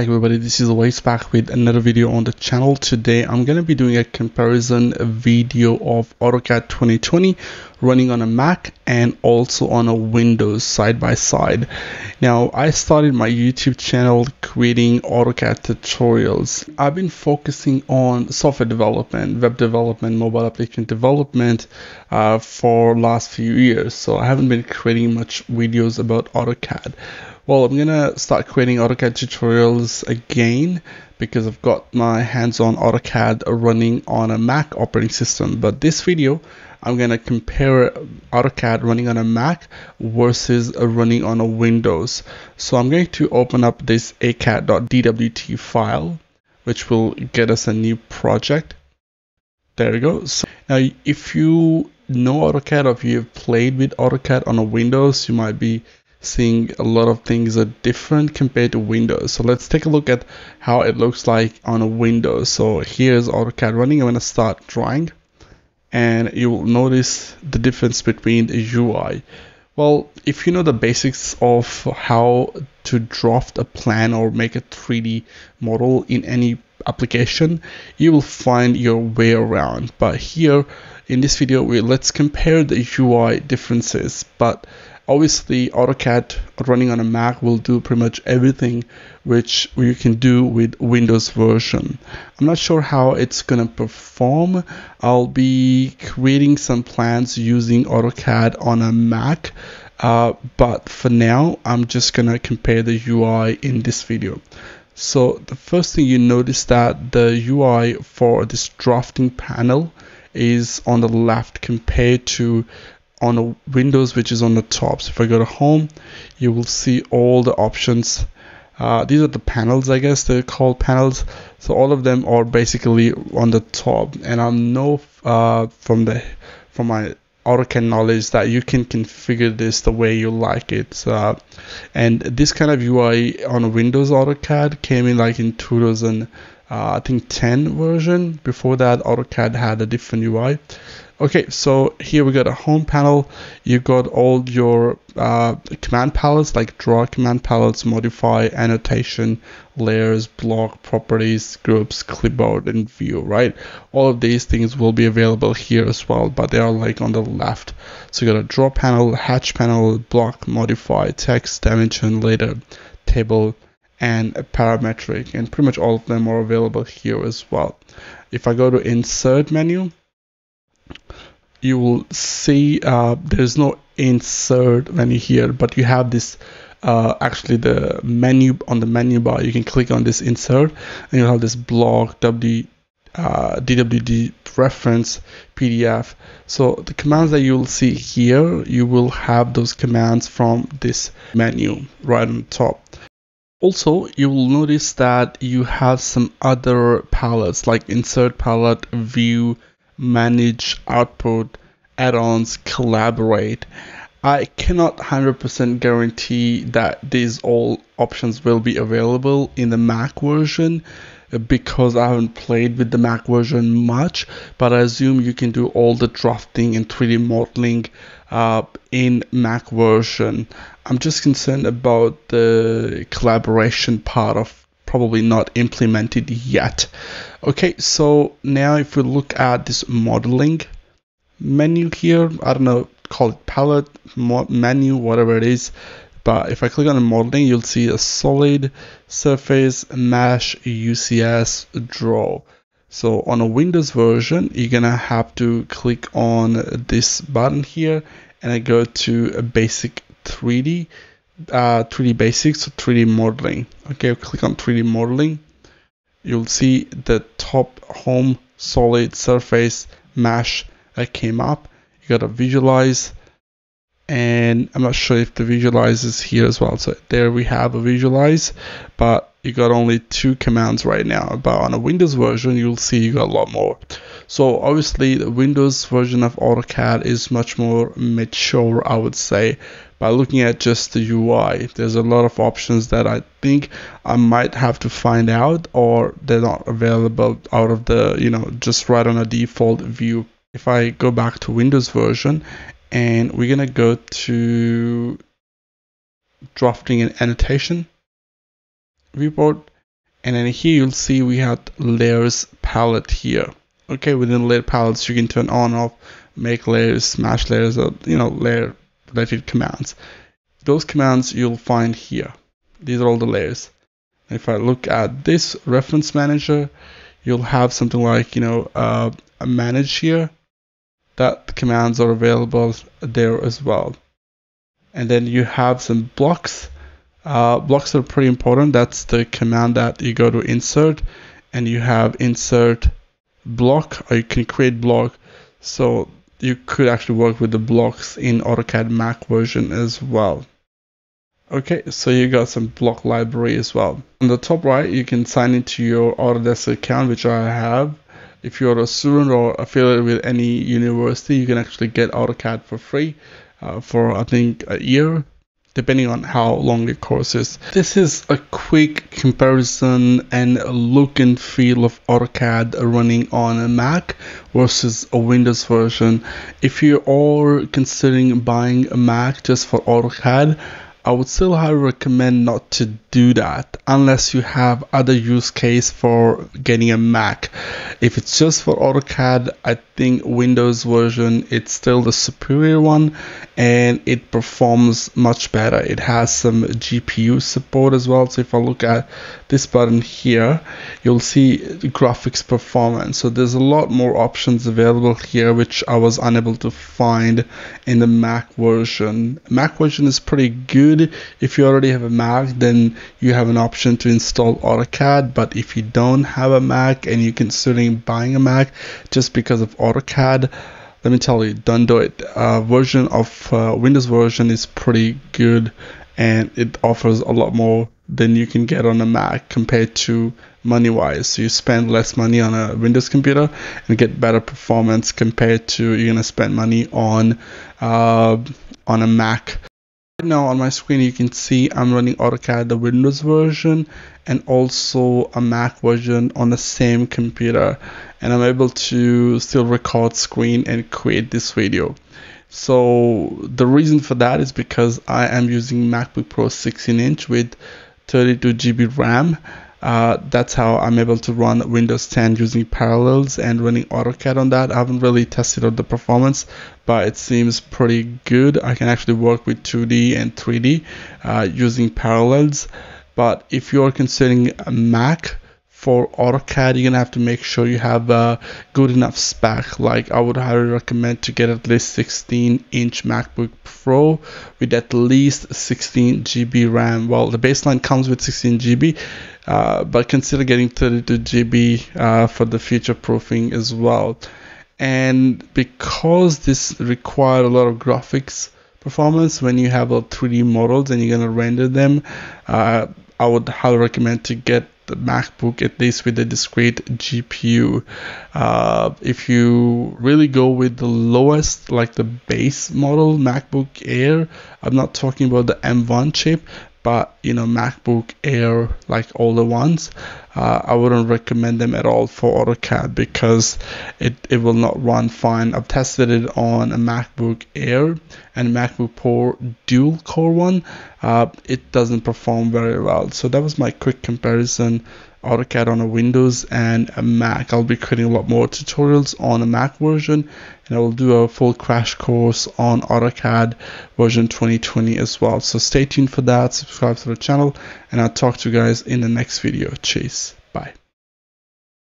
back everybody. This is Awais back with another video on the channel. Today i'm going to be doing a comparison video of AutoCAD 2020 running on a mac and also on a windows side by side. Now i started my youtube channel creating AutoCAD tutorials. I've been focusing on software development web development mobile application development uh, for last few years. So i haven't been creating much videos about AutoCAD well, I'm gonna start creating AutoCAD tutorials again because I've got my hands on AutoCAD running on a Mac operating system. But this video, I'm gonna compare AutoCAD running on a Mac versus running on a Windows. So I'm going to open up this ACAD.dwt file, which will get us a new project. There we go. So now, if you know AutoCAD or if you've played with AutoCAD on a Windows, you might be seeing a lot of things are different compared to Windows. So let's take a look at how it looks like on a Windows. So here's AutoCAD running. I'm going to start drawing and you will notice the difference between the UI. Well, if you know the basics of how to draft a plan or make a 3D model in any application, you will find your way around. But here in this video, we, let's compare the UI differences. But obviously AutoCAD running on a Mac will do pretty much everything which you can do with Windows version. I'm not sure how it's gonna perform. I'll be creating some plans using AutoCAD on a Mac uh, but for now I'm just gonna compare the UI in this video. So the first thing you notice that the UI for this drafting panel is on the left compared to on a Windows which is on the top. So if I go to home, you will see all the options. Uh, these are the panels, I guess they're called panels. So all of them are basically on the top. And I know uh, from the from my AutoCAD knowledge that you can configure this the way you like it. Uh, and this kind of UI on Windows AutoCAD came in like in 2000, uh, I think 10 version. Before that, AutoCAD had a different UI. Okay, so here we got a home panel. You got all your uh, command palettes like draw command palettes, modify, annotation, layers, block, properties, groups, clipboard, and view, right? All of these things will be available here as well, but they are like on the left. So you got a draw panel, hatch panel, block, modify, text, dimension, layer, table, and parametric, and pretty much all of them are available here as well. If I go to insert menu, you will see uh, there's no insert menu here, but you have this uh, actually the menu on the menu bar. You can click on this insert, and you'll have this block WD, uh, DWG reference PDF. So the commands that you'll see here, you will have those commands from this menu right on top. Also, you will notice that you have some other palettes like insert palette, view, manage output, add-ons, collaborate. I cannot 100% guarantee that these all options will be available in the Mac version because I haven't played with the Mac version much, but I assume you can do all the drafting and 3D modeling uh, in Mac version. I'm just concerned about the collaboration part of probably not implemented yet. Okay, so now if we look at this modeling menu here, I don't know, call it palette, menu, whatever it is. But if I click on the modeling, you'll see a solid surface, mesh, UCS, draw. So on a Windows version, you're gonna have to click on this button here and I go to a basic 3D uh, 3D basics, 3D modeling. Okay, click on 3D modeling. You'll see the top home solid surface mesh that came up. You gotta visualize, and I'm not sure if the visualize is here as well. So there we have a visualize, but you got only two commands right now. But on a Windows version, you'll see you got a lot more. So obviously the Windows version of AutoCAD is much more mature, I would say. By looking at just the UI, there's a lot of options that I think I might have to find out or they're not available out of the, you know, just right on a default view. If I go back to Windows version and we're going to go to drafting and annotation viewport and then here you'll see we have layers palette here. Okay within layer palettes you can turn on off make layers smash layers or you know layer related commands. Those commands you'll find here. These are all the layers. If I look at this reference manager you'll have something like you know uh, a manage here that commands are available there as well and then you have some blocks uh, blocks are pretty important. That's the command that you go to insert and you have insert block or you can create block. So you could actually work with the blocks in AutoCAD Mac version as well. Okay, so you got some block library as well. On the top right, you can sign into your Autodesk account, which I have. If you're a student or affiliated with any university, you can actually get AutoCAD for free uh, for I think a year depending on how long the course is. This is a quick comparison and look and feel of AutoCAD running on a Mac versus a Windows version. If you are considering buying a Mac just for AutoCAD, I would still highly recommend not to do that unless you have other use case for getting a Mac. If it's just for AutoCAD, I think Windows version it's still the superior one and it performs much better. It has some GPU support as well. So if I look at this button here, you'll see graphics performance. So there's a lot more options available here which I was unable to find in the Mac version. Mac version is pretty good. If you already have a Mac, then you have an option to install AutoCAD. But if you don't have a Mac and you're considering buying a Mac just because of AutoCAD, let me tell you, don't do it. Uh, version of uh, Windows version is pretty good and it offers a lot more than you can get on a Mac compared to money wise. So you spend less money on a Windows computer and get better performance compared to you're gonna spend money on uh, on a Mac now on my screen you can see I'm running AutoCAD the Windows version and also a Mac version on the same computer and I'm able to still record screen and create this video. So the reason for that is because I am using MacBook Pro 16 inch with 32 GB RAM uh, that's how I'm able to run Windows 10 using Parallels and running AutoCAD on that. I haven't really tested out the performance, but it seems pretty good. I can actually work with 2D and 3D uh, using Parallels. But if you're considering a Mac, for AutoCAD, you're gonna have to make sure you have a good enough spec. Like I would highly recommend to get at least 16 inch MacBook Pro with at least 16 GB RAM. Well, the baseline comes with 16 GB, uh, but consider getting 32 GB uh, for the future proofing as well. And because this requires a lot of graphics performance when you have a 3D models and you're gonna render them, uh, I would highly recommend to get MacBook at least with a discrete GPU. Uh, if you really go with the lowest, like the base model MacBook Air, I'm not talking about the M1 chip, but you know MacBook Air like older ones uh, I wouldn't recommend them at all for AutoCAD because it, it will not run fine. I've tested it on a MacBook Air and MacBook Pro dual core one. Uh, it doesn't perform very well. So that was my quick comparison AutoCAD on a Windows and a Mac. I'll be creating a lot more tutorials on a Mac version and I will do a full crash course on AutoCAD version 2020 as well. So stay tuned for that, subscribe to the channel and I'll talk to you guys in the next video. Cheers. Bye.